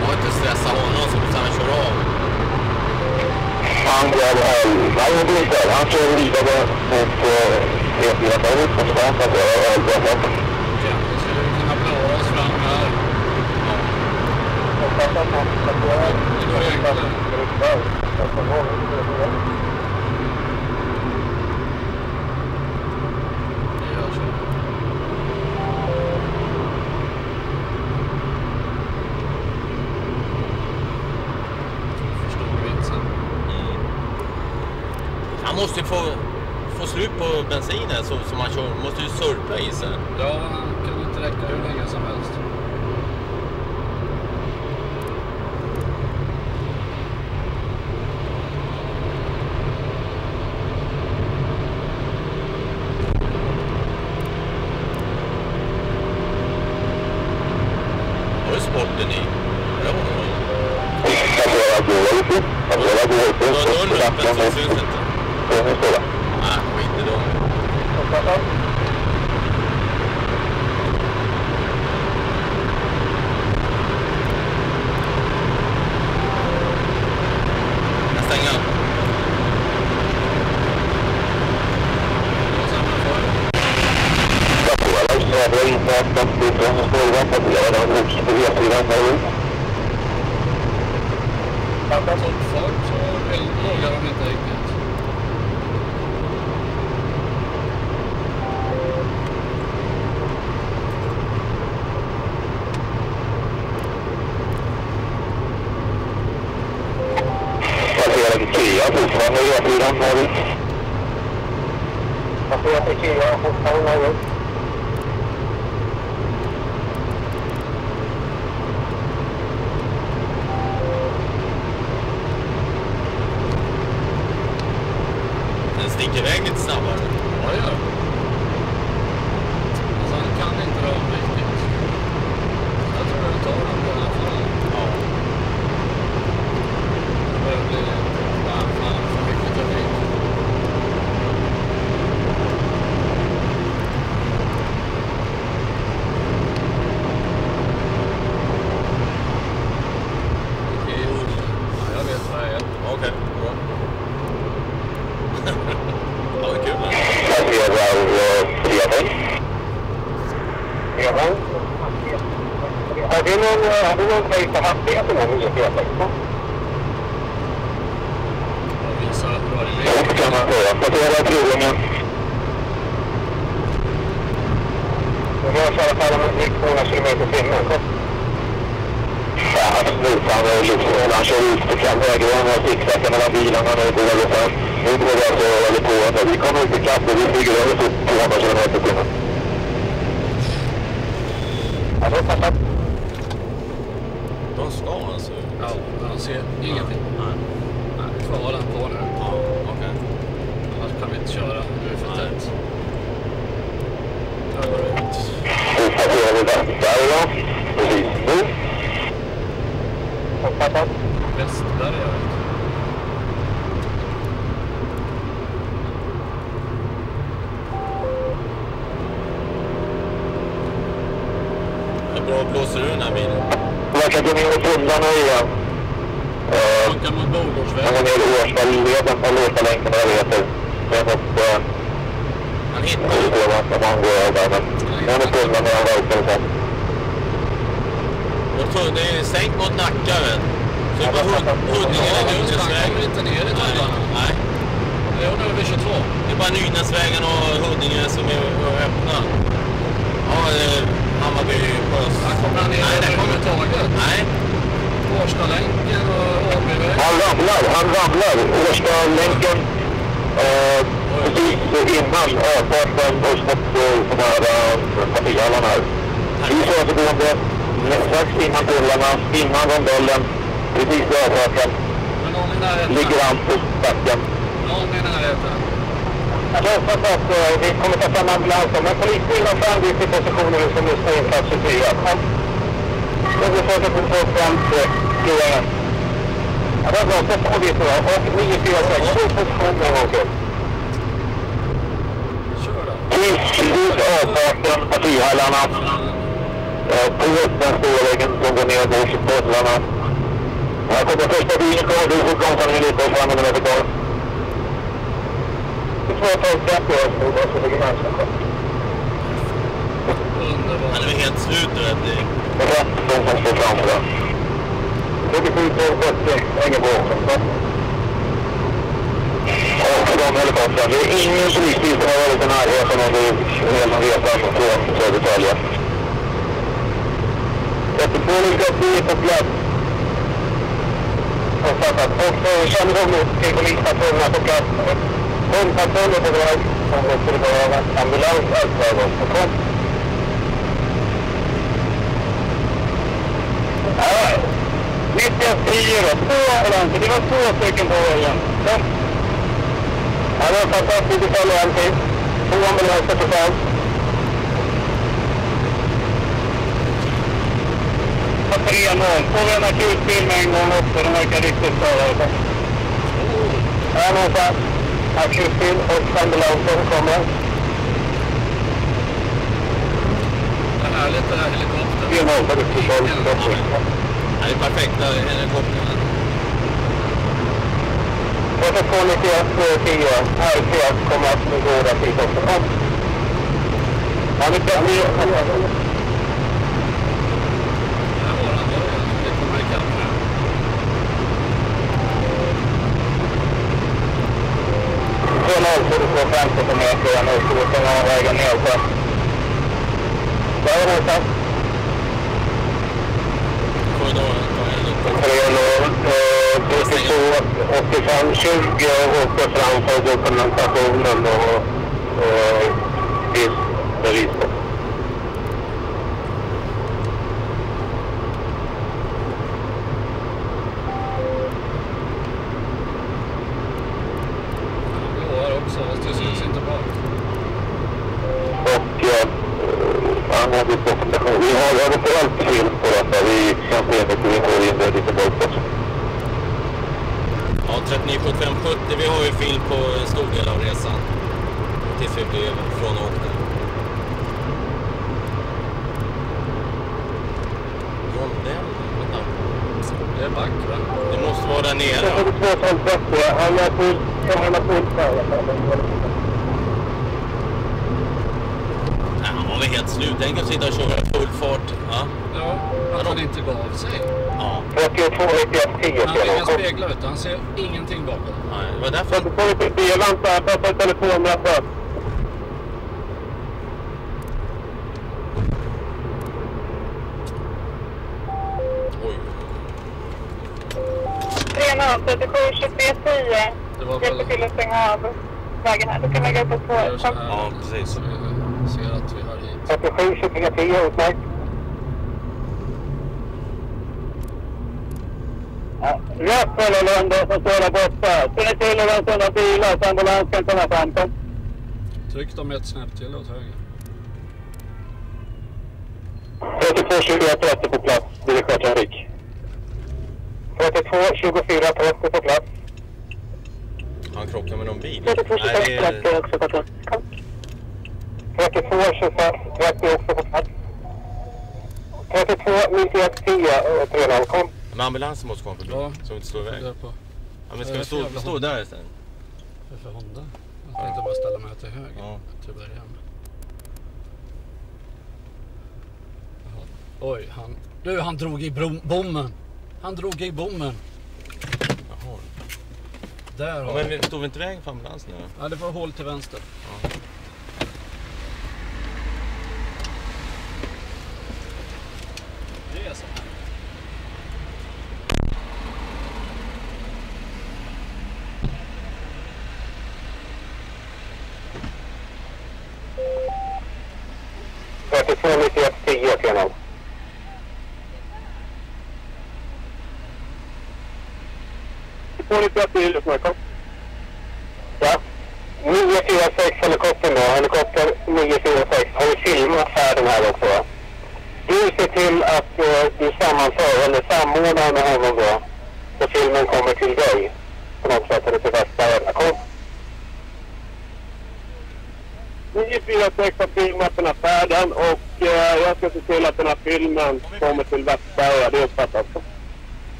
Jag har inte stressat honom så att han kör av. Han gav han gjorde inte det Han kör vidare mot eh, E4 norrut mot stan för. Ja, vi skulle kunna klara oss fram här. Uppfattat. Det går enklare. Erik Bergström. Det gör så. Förstår vitsen. Han måste ju få, få slut på bensinen så, så man kör, måste ju surpa i sig. Ja, han kan inte räcka hur länge som helst. Har du sporten i? Ja, Passera Blåviken. Här med E4? Jag visar vad det Ja, blir. det kan man säga. Passerar Trogången. Det rör sig i alla fall om drygt 200 km i timmen. Ja, absolut. Han kör ut på. Han har zigzaggat mellan bilarna på väg fram. Nu går vi alltså och. Vi kommer ut i kapp och vi flyger över till 200 km i timmen. Ja, det är fattat. De ska alltså ut. Ja, ser ingenting. Nej. Nej, kvar den på nu. Ja, okej. Annars kan vi inte köra. Det är för tätt. Jag går ut. Nu vi Västberga. Precis nu. Västberga. vet du. Det är bra blåser ur den här bilen. Verkar gå ner i tunnlarna igen. Eh, Åka mot Han går Bogårdsvägen. ner i Årstalleden på Låtalänken vad jag vet. Det är något... eh, Han Jag hittar vet inte man går över men... Det är och sånt. Och tu- det är stängt mot Nacka vet du. Så det är bara Hud- Huddinge eller Ja, han Nynäsvägen. kommer inte ner i tunnlarna. Nej. Det är nog vid 22. Det är bara Nynäsvägen och Huddinge som är öppna. Ja, är Hammarby Sjös. Han kommer han ner Nej, där kommer överhuvudtaget. Nej. Årstalänken och Åbyvägen. Han ramlar, han ramlar. Årstallänken. Eh, precis innan avfarten och mot de här partihallarna här. Vi kör så gående strax innan tullarna, innan rondellen. Precis vid avfarten. I. Ligger han på backen. Någon i närheten. Jag hoppas att eh, vi kommer ta fram ambulansen, men polisbilen framgått i positionen som nu är plats 24. Kom. Jag vill försöka få få fram till GRN. Ja, det är bra. Sätt på det så. Och 946. Två positioner en gång till. Kör då. Precis avfarten, På den stora vägen som går ner mot Bödlarna. Här kommer första bilen kvar. Du får bromsa ner lite och fram med den kvar. Det får jag ta ett grepp i oss nu, så ligger människan kvar. Underbart. Han är helt slut nu vet. Rätt de som står framför den. 37 70, hänger Ängelbo. Och de helikoptrar. Det är ingen polisbil som har varit i närheten av du vill veta från Södertälje. 32 lyckas bli på plats. Uppfattat. Och eh, kännedom till polispatrullerna på plats. Hundpatruller på väg. Om det skulle behövas ambulans, allt vad det kom. Ja, 9110 då. Två ambulanser. Det var två stycken på vägen. Ja. Ja, det var fantastiskt. Vi följa en. Två ambulanser totalt. På 3-0. Får vi en akutbil med en gång också. De verkar riktigt skadade. Jajamensan. Akutbil och ambulanser kommer. Det är härligt det här helikoptern stenhårt. Ja, det är perfekt där i den kopplingen. Protokol 9110, RPS kommer att gå rapid också. Ja, ni kan ju... Meter, jag nu ska vi stänga av vägen ner. Bra, Rosa idag? Eh, 85-20 åker fram för dokumentationen och, och visst bevis på. många av vägarna. Du kan lägga upp ett på Ja, precis. Så vi ser att vi har hit. 47, 2410, utmärkt. Ja, rätt följer Lund som står där borta. Ser ni till att det är bilar så ambulans kan komma fram. Kom. Tryck dem ett snäpp till åt höger. 32 91 10 kom. Ambulansen måste komma förbi. Ja. Så vi inte står iväg. På. Ja, ska eh, vi stå, stå där istället? Vad är det för Honda? Jag tänkte bara ställa mig till höger. Ja. Till att. Oj, han... Du, han drog i bommen. Han drog i bommen. Jaha. Där har ja, Men stod vi inte vägen för ambulansen? Nu? Ja, det var hål till vänster. Ja. um, former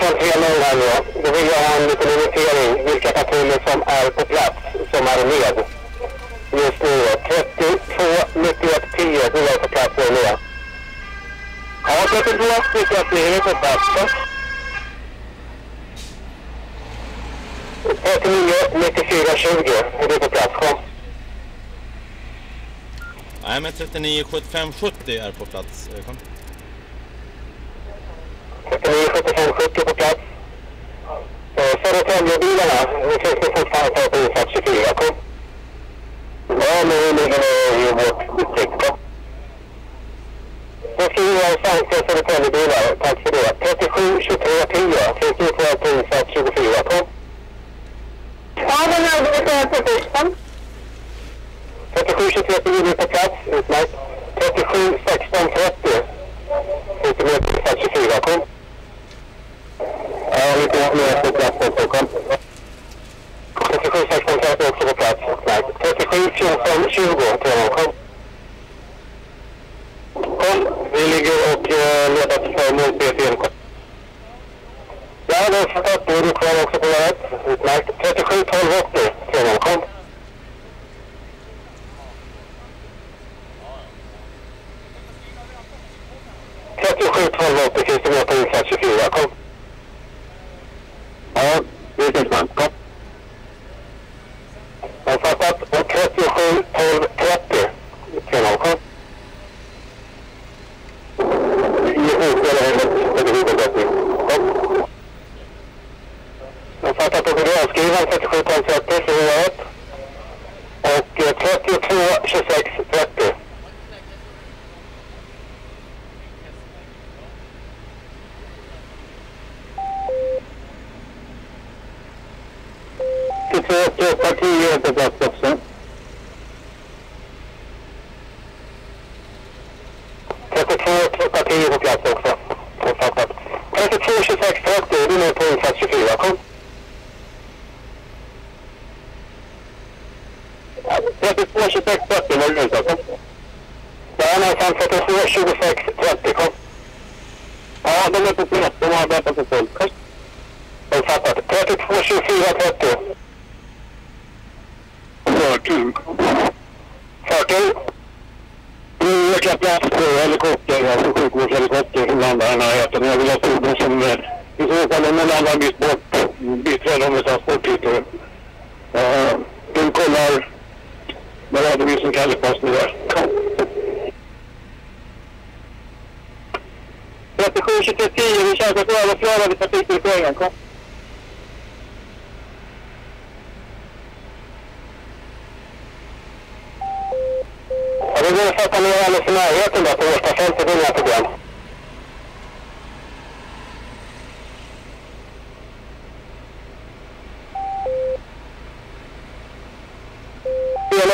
klockan tre här nu. Då vill jag ha en liten inventering vilka patruller som är på plats, som är med just nu. 32 91 10, nu är på plats och är med. Ja, 32 91 10 är på plats. 39 94 20 är du på plats, kom. Nej, men 39 75 70 är på plats, kom. porque Ja, det är 47 kvar också på väg. Utmärkt.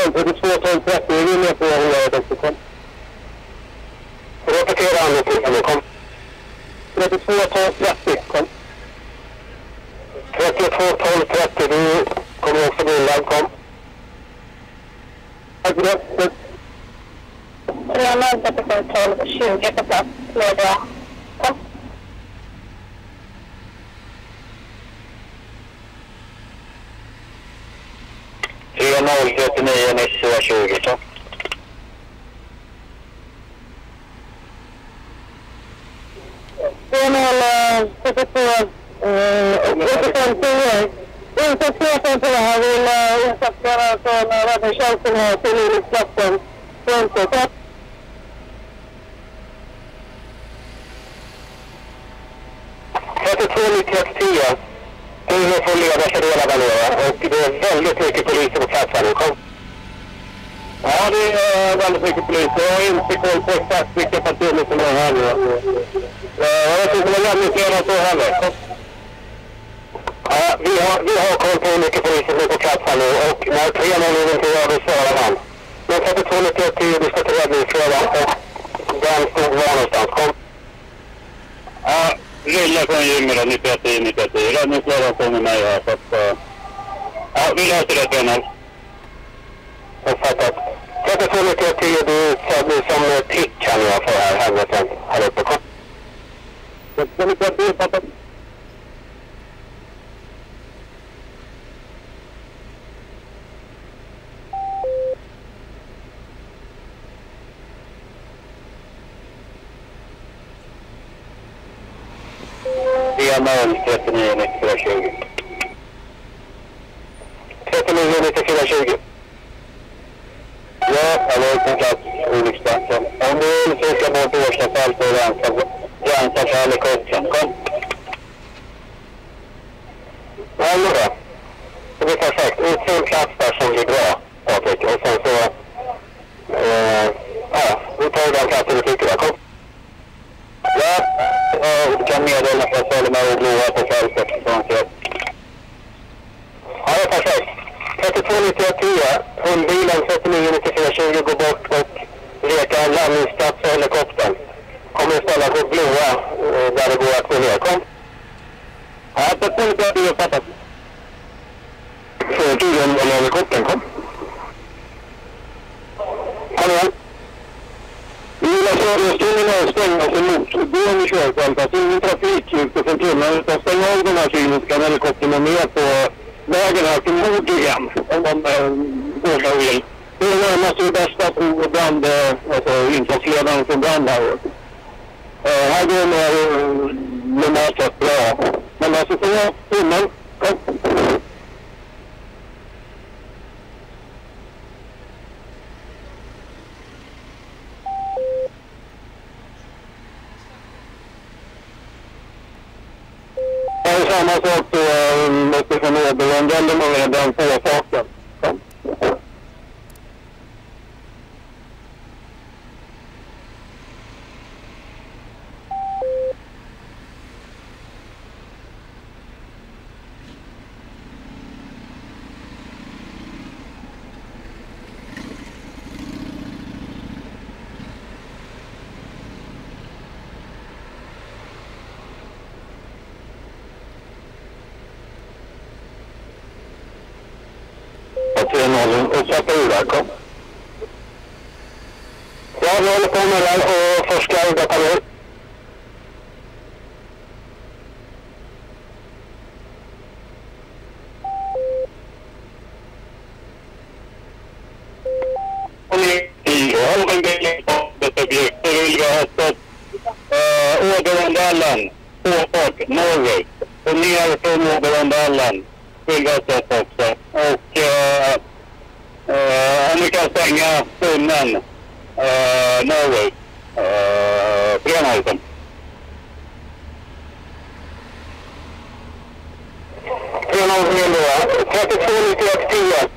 1272, 1230 är med på Holaret kom. Repetera anropet, kom. 32, 1230, kom. 32, 1230, du kommer också bli inlagd, kom. Adressen? 3, 0, 37, 12, 20 på. sure you get some. Eh, Åderondallen, påfart norrut och ner från Åderondallen vill vi också. Och eh, eh, om vi kan stänga tunneln eh, norrut, eh, Frenholten. Frenholten då, 32 91 10.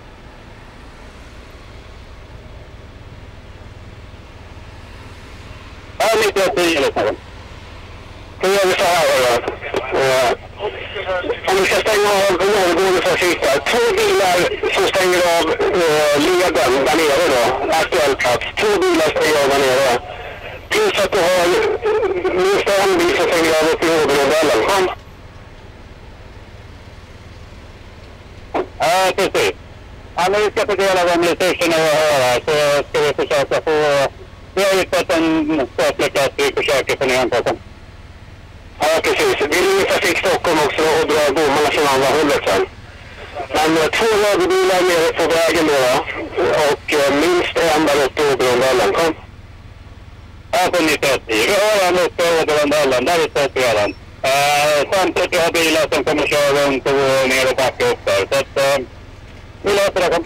Ja, 91 10 liksom. Då gör vi så här då. Eh, om vi ska stänga av norrgående trafik där. Två bilar som stänger av eh, leden där nere då. Aktuell plats. Två bilar stänger av där nere. Plus att du har minst en bil som stänger av uppe i Åbymodellen. Kom. Ja, precis. Ja, men vi ska fördela de resurserna vi har här så ska vi försöka få... Vi har hittat en statlig plats vi försöker få ner den Ja, precis. Vi ringer Trafik Stockholm också och drar bommarna från andra hållet sen. Men eh, två lagerbilar nere på vägen då, och eh, minst en där uppe i Åbergårdellen. Kom. Ja, på 91 Vi har en uppe i Åbergårdellen. Där är stopp redan. Eh, samtidigt vi har bilar som kommer köra runt och ner och backa upp där. Så att, eh, vi löser det. Kom.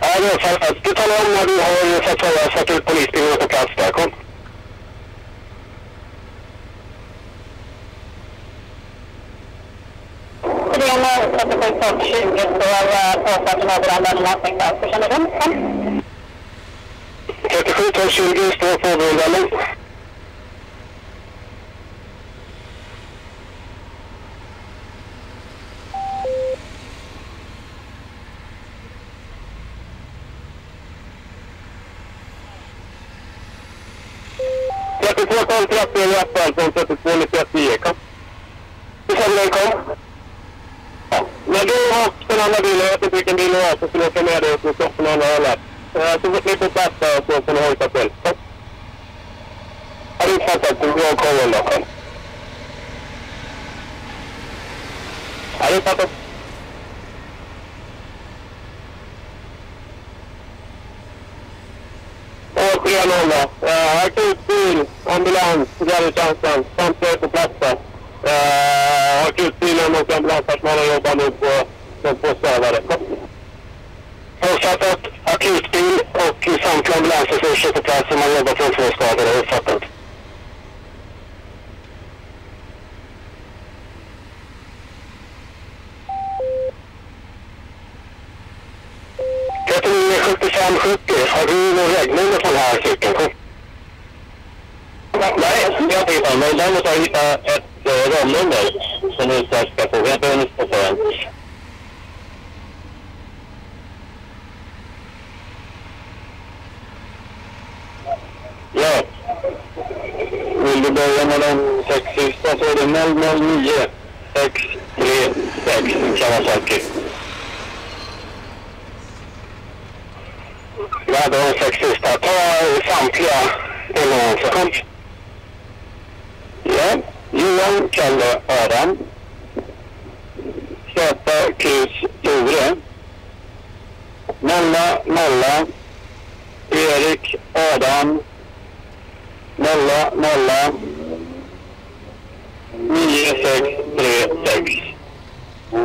Ja, det är sant. Du talar om när du har eh, så att säga, satt ut polisbilarna på plats där. Kom. Ren 37 20 står påfarten över alla landning känner du? kännedom. 37 12 20 står på Åbergårdellen. Trettiotvå tolv trapper i från 32 91 10. Kom. Du känner du dig? Kom. Men När du och den andra bilen, jag vet inte vilken bil det var, så skulle åka med dig och stoppa på andra hållet. Eh, så fort ni får plats där så får ni hojta till. Ja, det du fantastiskt. Du har kollen då. Kom. Har du uppfattat? Och 3-0 då. Eh, Akut bil, ambulans, räddningstjänsten. Samtliga är på plats där. Eh, uh, akutbilen och ambulanspersonalen jobbar nu på de två stövare. Uppfattat. Akutbil och samtliga ambulansresurser på plats man jobbar på de två skadade. Uppfattat. Trettionio sjuttiofem sjuttio. Har du någon regnummer på den här cykeln? Nej, jag har inte hittat men däremot har jag hittat ett romnummer som du strax ska få. Vi har inte få än. Ja. Vill du börja med de sex sista så är det 009 636 Kawasaki. Ja, det de sex sista. Ta samtliga en gång. Ja. Johan, Kalle, Adam. Zäta, Krus Tore. Nolla, Nolla. Erik, Adam. Nolla, nolla. 9636. Ja.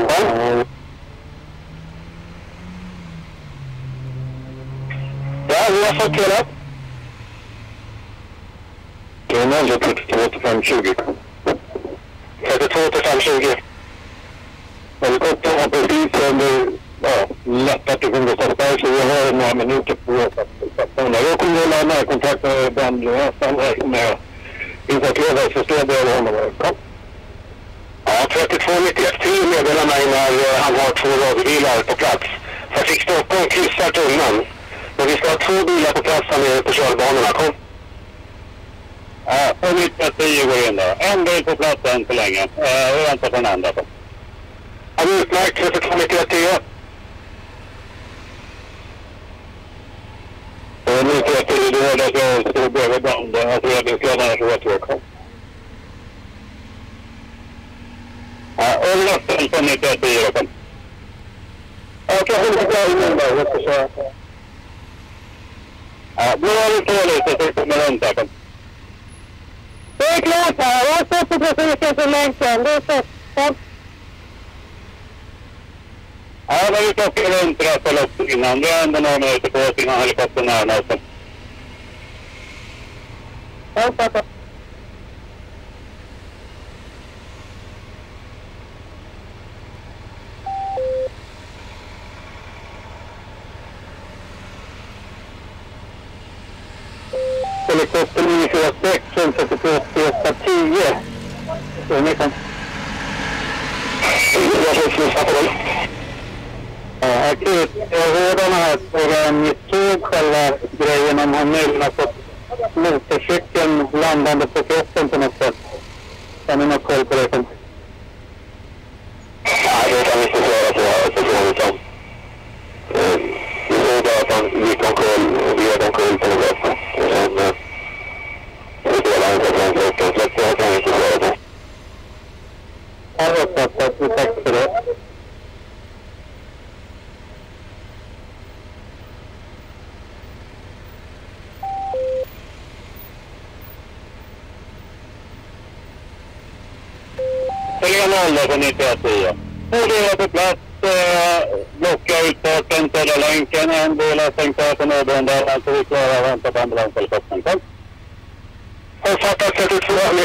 Ja, vi har fått hela. Det är 0 32 8520. 32 8520. Helikoptern har precis under ja, lättat till Hundesberg så vi har några minuter på oss att stanna. Jag kommer att hålla närkontakt med brandväsaren räknar med insatsledare, så står jag bredvid honom. Kom. Ja, 3291 meddelar mig när eh, han har två radiobilar på plats. Trafik Stockholm kryssar tunneln. Men vi ska ha två bilar på plats här nere på körbanorna. Kom. Ja, och 1910 går in då. En bil på plats än så länge. Uh, vi väntar på den andra. Ja, utmärkt. 3291. Och 9110, du hörde att jag stod bredvid band. Alltså räddningsledaren så vet jag. Ja, och lasten på 9110 då. Kom. Ja, jag håller på bra då. Jag ska köra. Ja, nu har vi på lite så kommer runt här. Kom. Det är klart här. Jag har stått på trafiken så länge sedan. Det är så. Ja. Ja, men vi ska åka runt det här förloppet innan. Vi har ändå några minuter på oss innan helikoptern närmar oss. Jag fattar. Helikopter 946 från 3210. Så ni kan... Jag helikopter 946, 142 88 10. Det är mycket. Akutvårdarna här frågade såg själva grejen om han möjligen har fått motorcykeln landande på kroppen på något sätt. Har ni något koll på det? Nej, det kan vi inte svara på här på. Vi såg bara att han gick omkull och gled omkull på något sätt svara på. För det. 9110. Två på plats. Eh, blocka utfarten, Södra länken. En bil har stängt av på nödbrandaren så vi klarar att vänta på ambulanshelikoptern. Kom. Uppfattat 32 90.